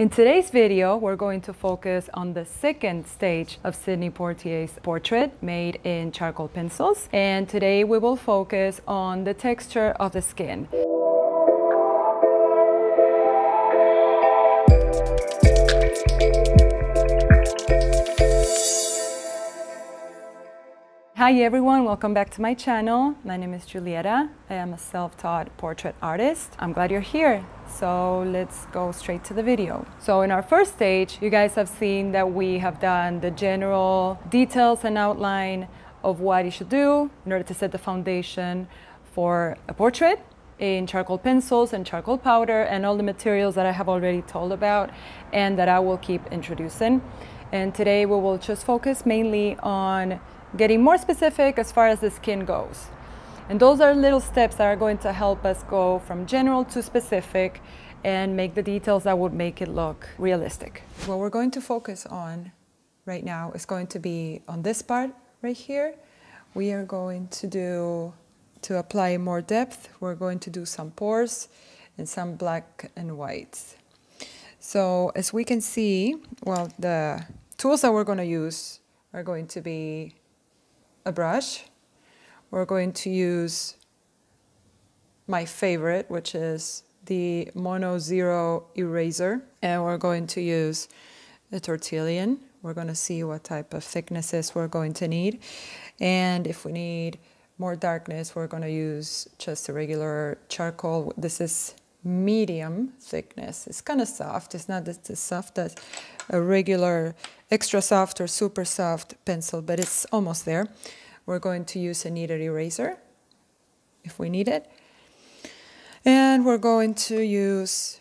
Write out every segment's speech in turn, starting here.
In today's video, we're going to focus on the second stage of Sidney Poitier's portrait made in charcoal pencils. And today we will focus on the texture of the skin. Hi everyone, welcome back to my channel. My name is Julieta. I am a self-taught portrait artist. I'm glad you're here. So let's go straight to the video. So in our first stage, you guys have seen that we have done the general details and outline of what you should do in order to set the foundation for a portrait in charcoal pencils and charcoal powder and all the materials that I have already told about and that I will keep introducing. And today we will just focus mainly on getting more specific as far as the skin goes. And those are little steps that are going to help us go from general to specific and make the details that would make it look realistic. What we're going to focus on right now is going to be on this part right here. We are going to do, to apply more depth, we're going to do some pores and some black and whites. So as we can see, well, the tools that we're going to use are going to be a brush. We're going to use my favorite, which is the Mono Zero eraser. And we're going to use a tortillon. We're going to see what type of thicknesses we're going to need. And if we need more darkness, we're going to use just a regular charcoal. This is medium thickness. It's kind of soft. It's not as soft as a regular extra soft or super soft pencil, but it's almost there. We're going to use a kneaded eraser if we need it. And we're going to use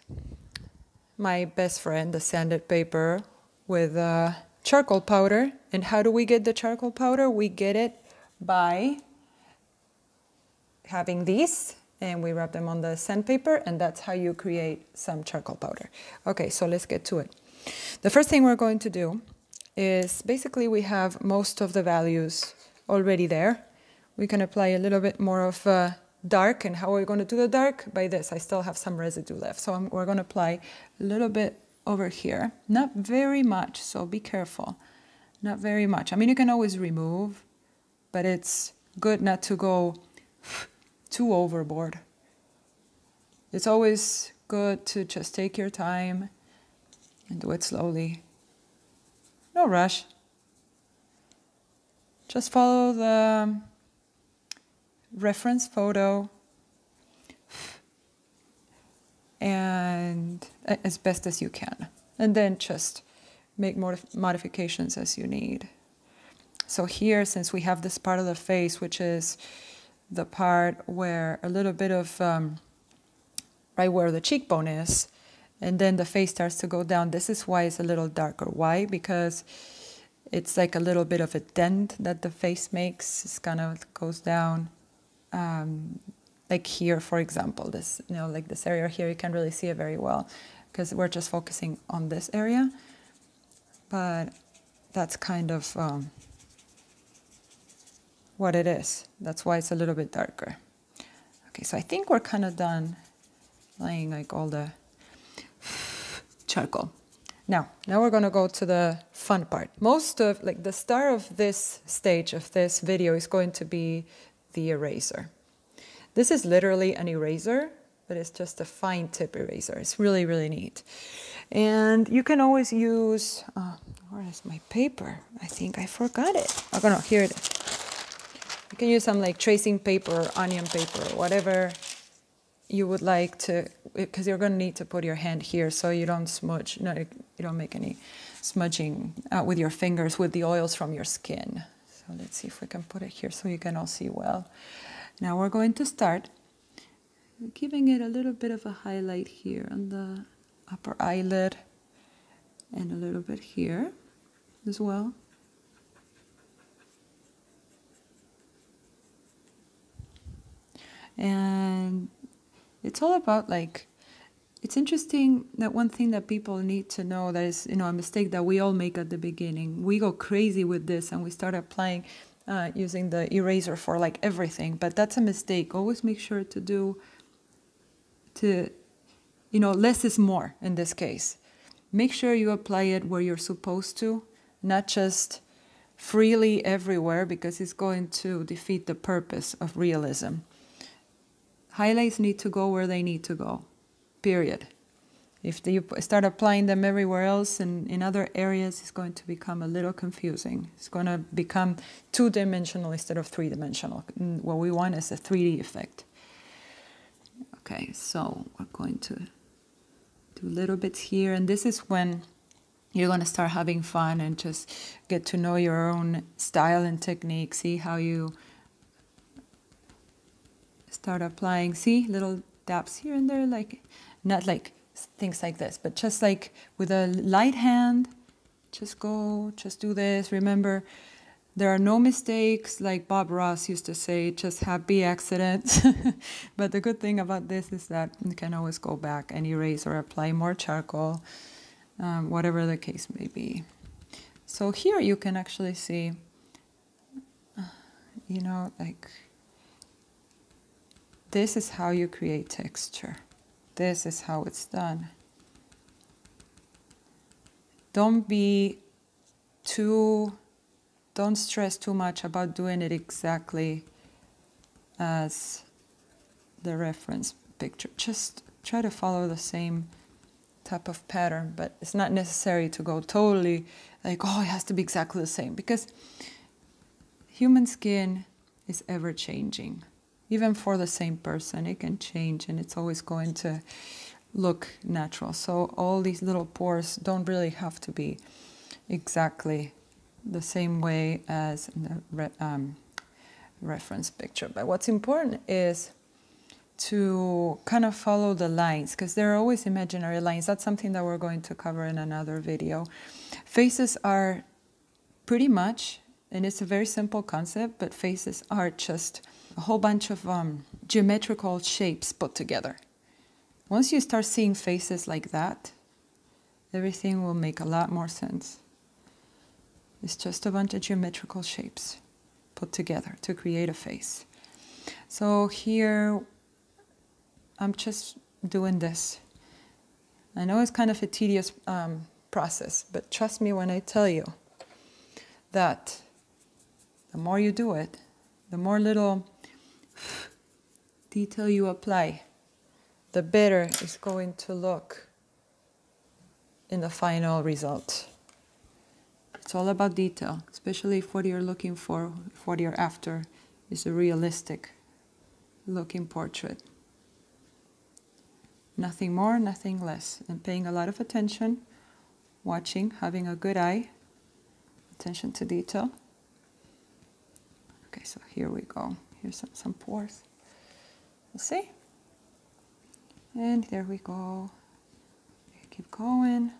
my best friend, the sanded paper, with uh, charcoal powder. And how do we get the charcoal powder? We get it by having these and we rub them on the sandpaper and that's how you create some charcoal powder. Okay, so let's get to it. The first thing we're going to do is basically we have most of the values already there. We can apply a little bit more of uh, dark and how are we going to do the dark? By this, I still have some residue left. So I'm, we're going to apply a little bit over here. Not very much, so be careful. Not very much. I mean, you can always remove, but it's good not to go too overboard. It's always good to just take your time and do it slowly. No rush. Just follow the reference photo and as best as you can. And then just make more modifications as you need. So here, since we have this part of the face, which is the part where a little bit of um, right where the cheekbone is, and then the face starts to go down. This is why it's a little darker. Why? Because it's like a little bit of a dent that the face makes. It's kind of goes down. Um, like here, for example, this, you know, like this area here, you can't really see it very well because we're just focusing on this area. But that's kind of um, what it is. That's why it's a little bit darker. Okay, so I think we're kind of done laying like all the charcoal. Now, now we're gonna go to the fun part. Most of, like the star of this stage of this video is going to be the eraser. This is literally an eraser, but it's just a fine tip eraser. It's really, really neat. And you can always use, uh, where is my paper? I think I forgot it. Oh, no, here it is. Can use some like tracing paper, onion paper, whatever you would like to, because you're going to need to put your hand here so you don't smudge, no, you don't make any smudging uh, with your fingers with the oils from your skin. So let's see if we can put it here so you can all see well. Now we're going to start giving it a little bit of a highlight here on the upper eyelid and a little bit here as well. And it's all about like, it's interesting that one thing that people need to know that is, you know, a mistake that we all make at the beginning. We go crazy with this and we start applying uh, using the eraser for like everything, but that's a mistake. Always make sure to do, to, you know, less is more in this case. make sure you apply it where you're supposed to, not just freely everywhere because it's going to defeat the purpose of realism. Highlights need to go where they need to go, period. If you start applying them everywhere else and in other areas, it's going to become a little confusing. It's going to become two dimensional instead of three dimensional. Mm, what we want is a 3D effect. Okay, so we're going to do a little bits here, and this is when you're going to start having fun and just get to know your own style and technique, see how you start applying. See little dabs here and there, like not like things like this, but just like with a light hand, just go, just do this. Remember, there are no mistakes, like Bob Ross used to say, just happy accidents. but the good thing about this is that you can always go back and erase or apply more charcoal, um, whatever the case may be. So here you can actually see, you know, like this is how you create texture. This is how it's done. Don't be too, don't stress too much about doing it exactly as the reference picture. Just try to follow the same type of pattern, but it's not necessary to go totally like, oh, it has to be exactly the same because human skin is ever changing even for the same person, it can change and it's always going to look natural. So all these little pores don't really have to be exactly the same way as the re um, reference picture. But what's important is to kind of follow the lines because there are always imaginary lines. That's something that we're going to cover in another video. Faces are pretty much, and it's a very simple concept, but faces are just a whole bunch of um, geometrical shapes put together. Once you start seeing faces like that, everything will make a lot more sense. It's just a bunch of geometrical shapes put together to create a face. So here, I'm just doing this. I know it's kind of a tedious um, process, but trust me when I tell you that the more you do it, the more little detail you apply, the better it's going to look in the final result. It's all about detail, especially if what you're looking for, if what you're after is a realistic looking portrait. Nothing more, nothing less. And paying a lot of attention, watching, having a good eye, attention to detail. So here we go. Here's some, some pores. You see? And there we go. Keep going.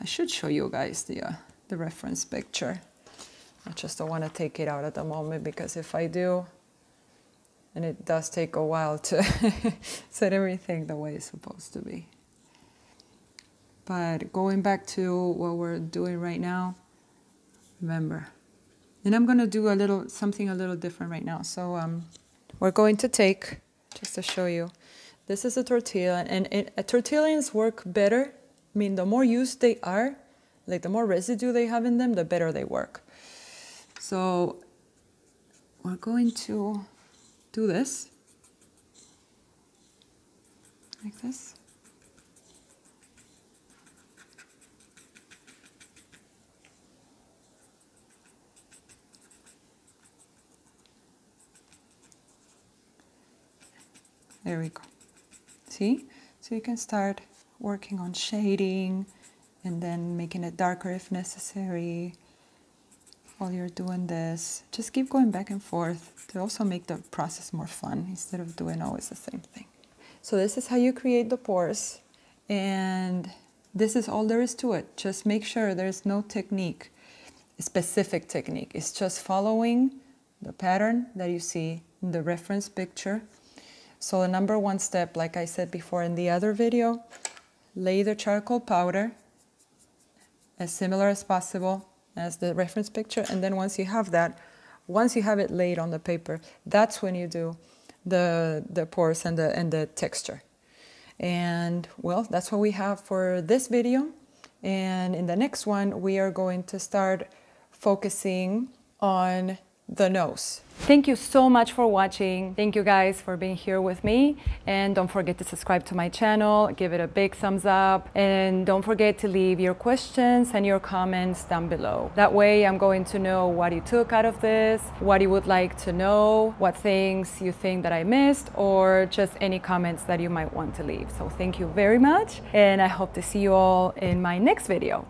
I should show you guys the, uh, the reference picture. I just don't want to take it out at the moment because if I do, and it does take a while to set everything the way it's supposed to be. But going back to what we're doing right now, remember, and I'm going to do a little something a little different right now. So um, we're going to take, just to show you, this is a tortilla, and it, uh, tortillas work better. I mean, the more used they are, like the more residue they have in them, the better they work. So we're going to do this, like this. There we go. See? So you can start working on shading and then making it darker if necessary while you're doing this. Just keep going back and forth to also make the process more fun instead of doing always the same thing. So this is how you create the pores and this is all there is to it. Just make sure there's no technique, specific technique. It's just following the pattern that you see in the reference picture so the number one step, like I said before in the other video, lay the charcoal powder as similar as possible as the reference picture. And then once you have that, once you have it laid on the paper, that's when you do the, the pores and the, and the texture. And well, that's what we have for this video. And in the next one, we are going to start focusing on the nose. Thank you so much for watching. Thank you guys for being here with me. And don't forget to subscribe to my channel, give it a big thumbs up, and don't forget to leave your questions and your comments down below. That way I'm going to know what you took out of this, what you would like to know, what things you think that I missed, or just any comments that you might want to leave. So thank you very much, and I hope to see you all in my next video.